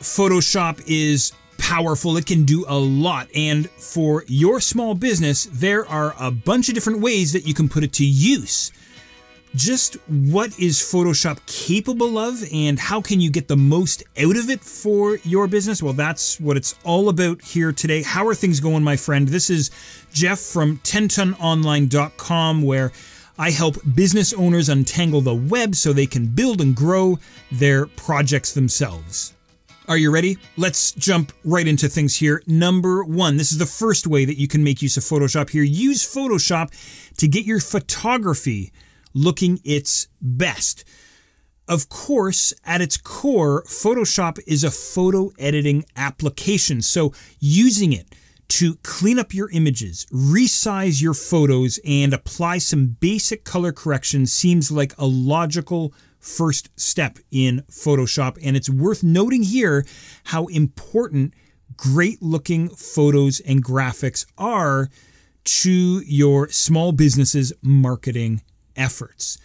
Photoshop is powerful. It can do a lot. And for your small business, there are a bunch of different ways that you can put it to use. Just what is Photoshop capable of and how can you get the most out of it for your business? Well, that's what it's all about here today. How are things going, my friend? This is Geoff from tentononline.com where I help business owners untangle the web so they can build and grow their projects themselves. Are you ready? Let's jump right into things here. Number one, this is the first way that you can make use of Photoshop here. Use Photoshop to get your photography looking its best. Of course, at its core, Photoshop is a photo editing application. So using it to clean up your images, resize your photos, and apply some basic color corrections seems like a logical first step in Photoshop. And it's worth noting here how important great looking photos and graphics are to your small business's marketing efforts.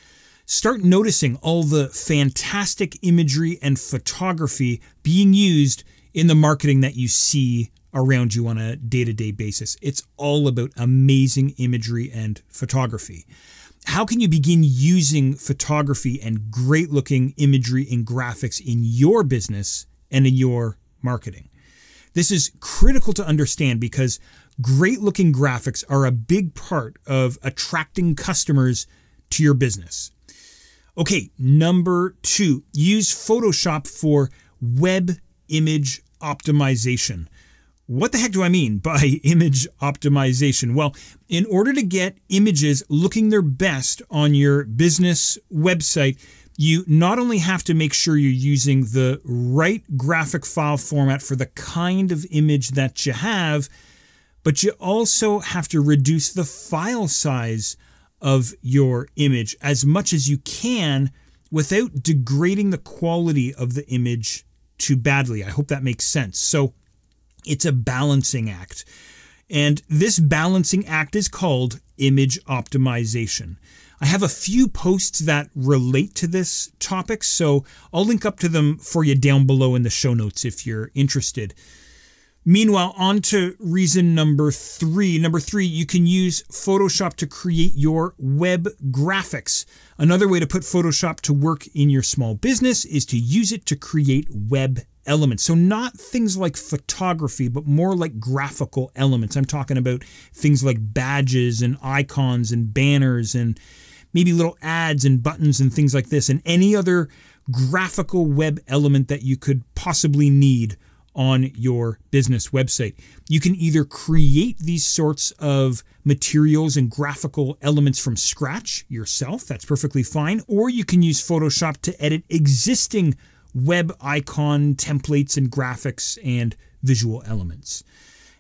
Start noticing all the fantastic imagery and photography being used in the marketing that you see around you on a day to day basis. It's all about amazing imagery and photography how can you begin using photography and great looking imagery and graphics in your business and in your marketing? This is critical to understand because great looking graphics are a big part of attracting customers to your business. Okay, number two, use Photoshop for web image optimization. What the heck do I mean by image optimization? Well, in order to get images looking their best on your business website, you not only have to make sure you're using the right graphic file format for the kind of image that you have, but you also have to reduce the file size of your image as much as you can without degrading the quality of the image too badly. I hope that makes sense. So, it's a balancing act. And this balancing act is called image optimization. I have a few posts that relate to this topic, so I'll link up to them for you down below in the show notes if you're interested. Meanwhile, on to reason number three. Number three, you can use Photoshop to create your web graphics. Another way to put Photoshop to work in your small business is to use it to create web elements. So, not things like photography, but more like graphical elements. I'm talking about things like badges and icons and banners and maybe little ads and buttons and things like this, and any other graphical web element that you could possibly need on your business website. You can either create these sorts of materials and graphical elements from scratch yourself, that's perfectly fine, or you can use Photoshop to edit existing web icon templates and graphics and visual elements.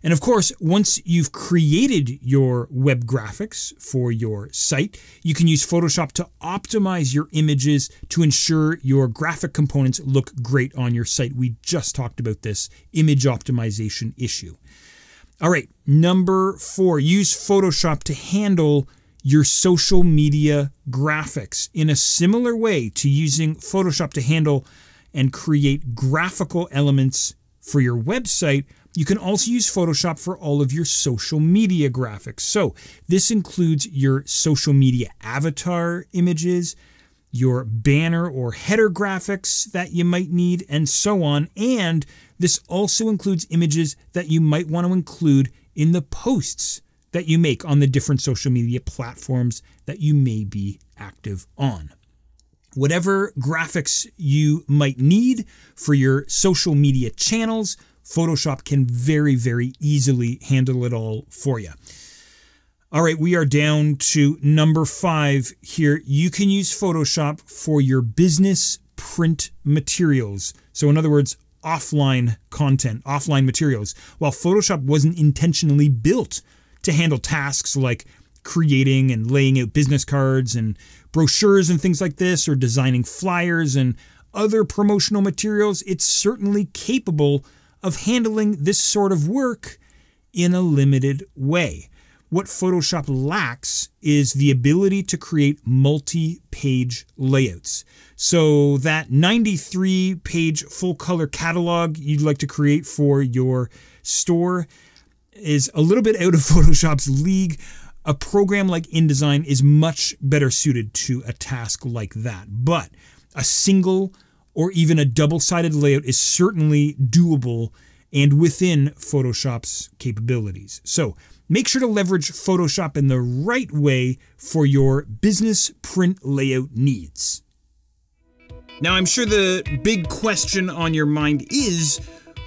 And of course, once you've created your web graphics for your site, you can use Photoshop to optimize your images to ensure your graphic components look great on your site. We just talked about this image optimization issue. All right, number four, use Photoshop to handle your social media graphics in a similar way to using Photoshop to handle and create graphical elements for your website, you can also use Photoshop for all of your social media graphics. So, this includes your social media avatar images, your banner or header graphics that you might need, and so on. And this also includes images that you might want to include in the posts that you make on the different social media platforms that you may be active on whatever graphics you might need for your social media channels, Photoshop can very, very easily handle it all for you. All right, we are down to number five here. You can use Photoshop for your business print materials. So, in other words, offline content, offline materials. While Photoshop wasn't intentionally built to handle tasks like creating and laying out business cards and brochures and things like this, or designing flyers and other promotional materials, it's certainly capable of handling this sort of work in a limited way. what Photoshop lacks is the ability to create multi page layouts. So, that 93 page full color catalog you'd like to create for your store is a little bit out of Photoshop's league. A program like InDesign is much better suited to a task like that. But a single or even a double sided layout is certainly doable and within Photoshop's capabilities. So make sure to leverage Photoshop in the right way for your business print layout needs. Now, I'm sure the big question on your mind is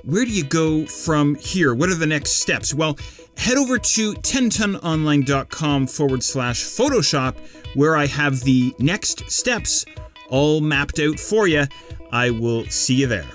where do you go from here? What are the next steps? Well, head over to tentononline.com forward slash Photoshop, where I have the next steps all mapped out for you. I will see you there.